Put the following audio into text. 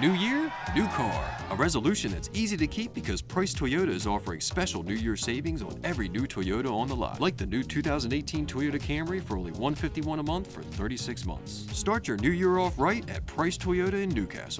New year, new car. A resolution that's easy to keep because Price Toyota is offering special New Year savings on every new Toyota on the lot. Like the new 2018 Toyota Camry for only $151 a month for 36 months. Start your new year off right at Price Toyota in New Castle.